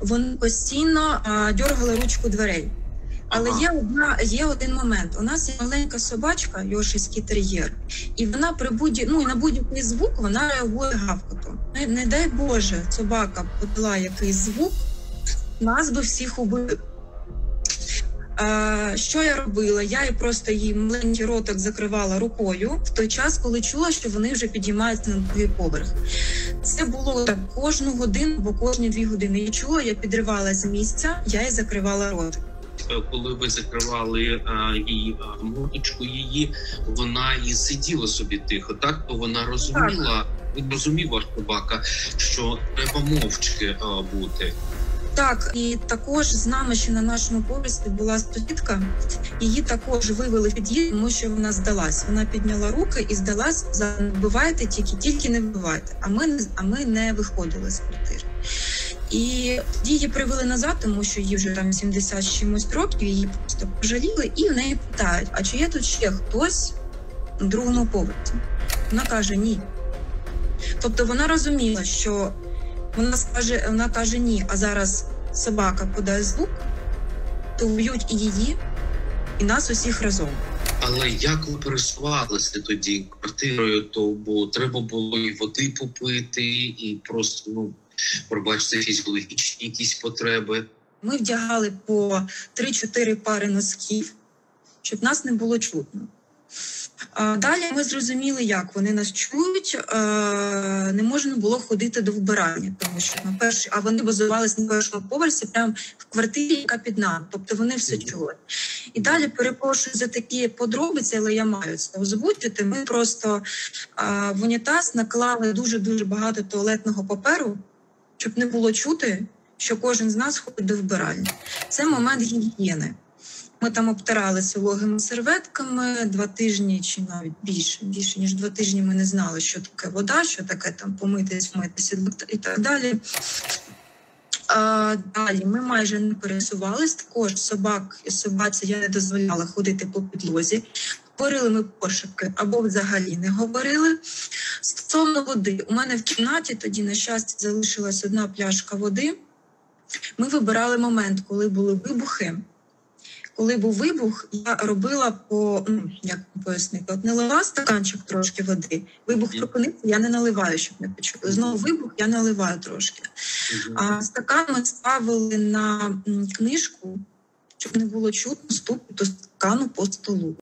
вони постійно а, дергали ручку дверей. Але є одна є один момент. У нас є маленька собачка, йоршиський тер'єр, і вона при будь ну і на будь-який звук вона реагує гавкотом. Не, не дай Боже, собака подала якийсь звук, нас би всіх убили. Е, що я робила? Я і просто їй маленький ротик закривала рукою в той час, коли чула, що вони вже підіймаються на другий поверх. Це було так кожну годину, бо кожні дві години я чула, я підривала з місця, я і закривала рот. Е, Коли ви закривали а, її а, мордочку її, вона і сиділа собі тихо, так? То вона розуміла, розумів ваш собака, що треба мовчки а, бути. Так, і також з нами ще на нашому поверсі була сусідка. Її також вивели під'їзд, тому що вона здалась. Вона підняла руки і здалась за вбивайте, тільки тільки не вбивайте. А ми не а ми не виходили з квартири. І тоді її привели назад, тому що їй вже там 70 з чимось років, її просто пожаліли, і в неї питають: а чи є тут ще хтось на другому поверсі? Вона каже ні. Тобто вона розуміла, що вона скаже, вона каже ні, а зараз собака подає звук, то вб'ють і її, і нас усіх разом. Але як ви пересувалися тоді квартирою, то бо треба було і води попити, і просто ну пробачте фізіологічні якісь потреби. Ми вдягали по 3-4 пари носків, щоб нас не було чутно. А Далі ми зрозуміли, як вони нас чують. Е, Не можна було ходити до вбирання, тому що на перший, а вони базувалися на першому поверсі, прямо в квартирі, яка під нами. Тобто вони все чули. І далі перепрошую за такі подробиці, але я маю це озвучити. Ми просто а, в унітаз наклали дуже дуже багато туалетного паперу, щоб не було чути, що кожен з нас ходить до вбиральні. Це момент гігієни. Ми там обтиралися вологими серветками два тижні чи навіть більше. Більше ніж два тижні ми не знали, що таке вода, що таке там помитись, вмитися і так далі. А, далі ми майже не пересувались. Також собак і собаці я не дозволяла ходити по підлозі. Говорили ми пошепки або взагалі не говорили. Стосовно води, у мене в кімнаті тоді, на щастя, залишилась одна пляшка води. Ми вибирали момент, коли були вибухи. Коли був вибух, я робила по ну як пояснити, от налила стаканчик трошки води. Вибух Мгм. припинився, я не наливаю, щоб не почули. Знову вибух, я наливаю трошки. А стакан ми ставили на книжку, щоб не було чутно стукоту стакану по столу.